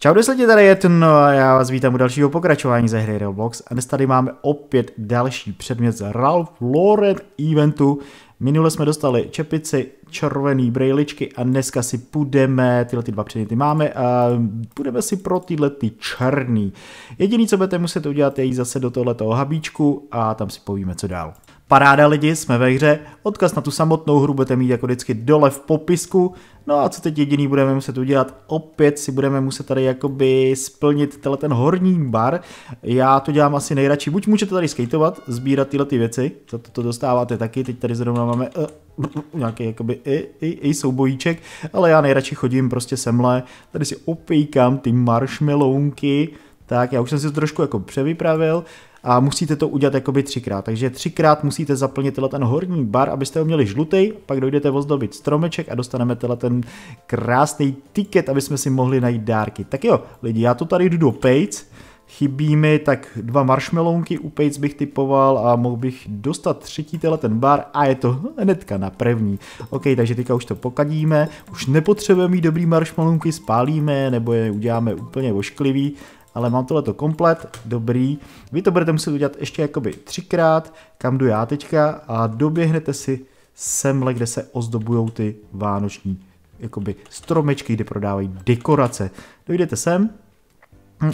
Čau, dnes lidi, tady je no a já vás vítám u dalšího pokračování ze hry Roblox a dnes tady máme opět další předmět z Ralph Lauren eventu. Minule jsme dostali čepici, červený brejličky a dneska si půjdeme, tyhle ty dva předměty máme a půjdeme si pro tyhle ty černý. Jediný, co budete muset udělat, je jít zase do tohletoho habíčku a tam si povíme, co dál. Paráda lidi, jsme ve hře, odkaz na tu samotnou hru budete mít jako vždycky dole v popisku, no a co teď jediný budeme muset udělat, opět si budeme muset tady jakoby splnit tenhle ten horní bar, já to dělám asi nejradši, buď můžete tady skateovat, sbírat tyhle ty věci, za to to dostáváte taky, teď tady zrovna máme uh, nějaký jakoby i, i, i soubojíček, ale já nejradši chodím prostě semle, tady si opejkám ty marshmallowky, tak já už jsem si to trošku jako převypravil, a musíte to udělat jakoby třikrát. Takže třikrát musíte zaplnit tenhle ten horní bar, abyste ho měli žlutý, pak dojdete ozdobit stromeček a dostaneme tenhle ten krásný tiket, aby jsme si mohli najít dárky. Tak jo, lidi, já to tady jdu do Pates, chybí mi tak dva marshmallowky, u Pates bych typoval a mohl bych dostat třetí tenhle ten bar a je to hnedka na první. OK, takže teďka už to pokadíme, už nepotřebujeme mít dobrý marshmallowky, spálíme nebo je uděláme úplně ošklivý, ale mám tohleto komplet, dobrý. Vy to budete muset udělat ještě jakoby třikrát, kam jdu já teďka a doběhnete si semle, kde se ozdobují ty vánoční jakoby stromečky, kde prodávají dekorace. Dojdete sem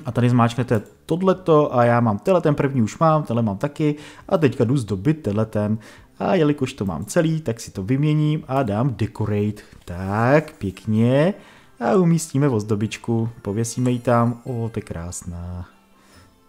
a tady zmáčknete tohleto a já mám tenhle ten první už mám, tenhle mám taky a teďka jdu zdobit tenhle ten a jelikož to mám celý, tak si to vyměním a dám decorate. Tak, pěkně a umístíme ozdobičku, pověsíme ji tam, o, to je krásná.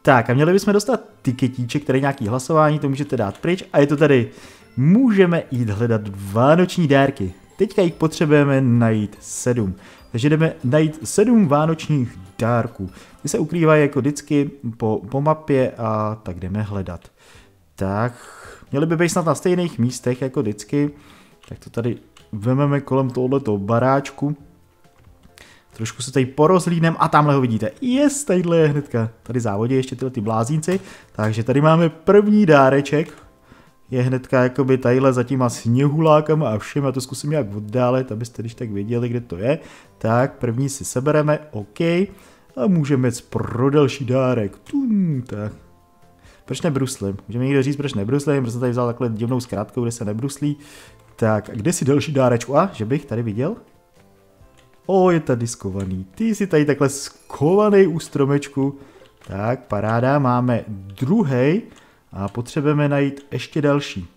Tak a měli bychom dostat tiketíček, který nějaký hlasování, to můžete dát pryč a je to tady. Můžeme jít hledat vánoční dárky. Teďka jich potřebujeme najít sedm. Takže jdeme najít sedm vánočních dárků. Ty se ukrývají jako vždycky po, po mapě a tak jdeme hledat. Tak, měli by být snad na stejných místech jako vždycky. Tak to tady vememe kolem tohoto baráčku. Trošku se tady porozlídnem a tamhle ho vidíte. Yes, tadyhle je hnedka. Tady závodě ještě tyhle ty blázínci. Takže tady máme první dáreček. Je hnedka jakoby tadyhle za těma sněhulákama a všem. Já to zkusím nějak oddálit, abyste když tak věděli, kde to je. Tak, první si sebereme, OK. A můžeme jít pro další dárek. Tum, tak. Proč nebruslím? Můžeme někdo říct, proč nebruslím, protože jsem tady vzal takhle divnou zkrátkou, kde se nebruslí. Tak, a kde si další dárečku? A, že bych tady viděl? O, je tady skovaný. Ty jsi tady takhle skovaný u stromečku. Tak, paráda, máme druhý a potřebujeme najít ještě další.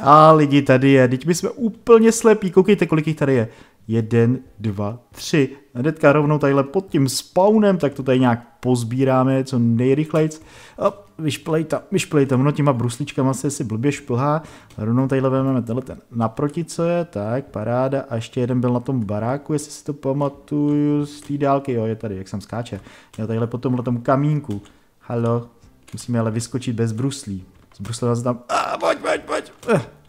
A lidi, tady je, teď my jsme úplně slepí, koukejte, kolik jich tady je. Jeden, dva, tři. A hnedka rovnou tadyhle pod tím spawnem, tak to tady nějak pozbíráme co nejrychlejc. A vyšplej tam, vyšplej tam, no těma brusličkama se si blbě šplhá. A rovnou tadyhle vezmeme tenhle ten naproti, co je, tak, paráda. A ještě jeden byl na tom baráku, jestli si to pamatuju z té dálky, jo, je tady, jak jsem skáče. Jo, tadyhle po tomhle tom kamínku. Halo, musíme ale vyskočit bez bruslí. Z brusle tam, a pojď, pojď, pojď.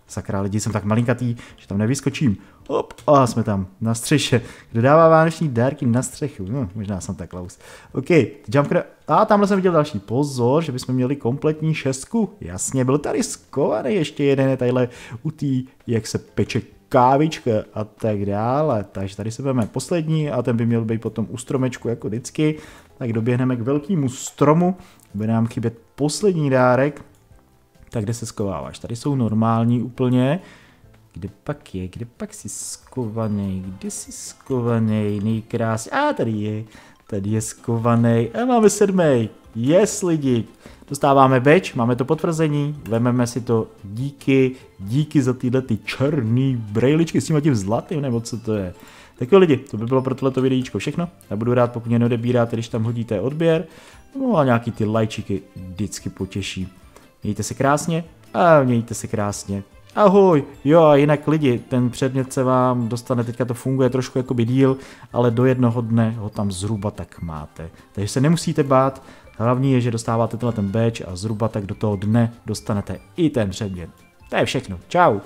Sakra, lidi, jsem tak malinkatý, že tam nevyskočím. Hop, a jsme tam, na střeše. Kdo dává vánoční dárky na střechu? No, možná Santa Claus. OK, jumpcre. A tamhle jsem viděl další. Pozor, že bychom měli kompletní šestku. Jasně, byl tady skovaný ještě jeden, tadyhle u tý, jak se peče kávička a tak dále. Takže tady se vezmeme poslední a ten by měl být potom u stromečku jako vždycky. Tak doběhneme k velkému stromu, bude nám chybět poslední dárek, tak kde se skováváš? Tady jsou normální úplně. Kde pak je? Kde pak jsi skovaný? Kde jsi skovaný? Nejkrás. A tady je. Tady je skovaný. A máme sedmý. Yes, lidi. Dostáváme beč, máme to potvrzení, vememe si to díky, díky za tyhle ty černý brejličky s tím tím zlatým, nebo co to je. Tak jo lidi, to by bylo pro tohleto videíčko všechno. Já budu rád, pokud mě neodebíráte, když tam hodíte odběr. No a nějaký ty lajčiky vždycky potěší. Mějte se krásně a mějte se krásně. Ahoj, jo a jinak lidi, ten předmět se vám dostane, teďka to funguje trošku jako by díl, ale do jednoho dne ho tam zhruba tak máte. Takže se nemusíte bát, hlavní je, že dostáváte tenhle ten badge a zhruba tak do toho dne dostanete i ten předmět. To je všechno, čau.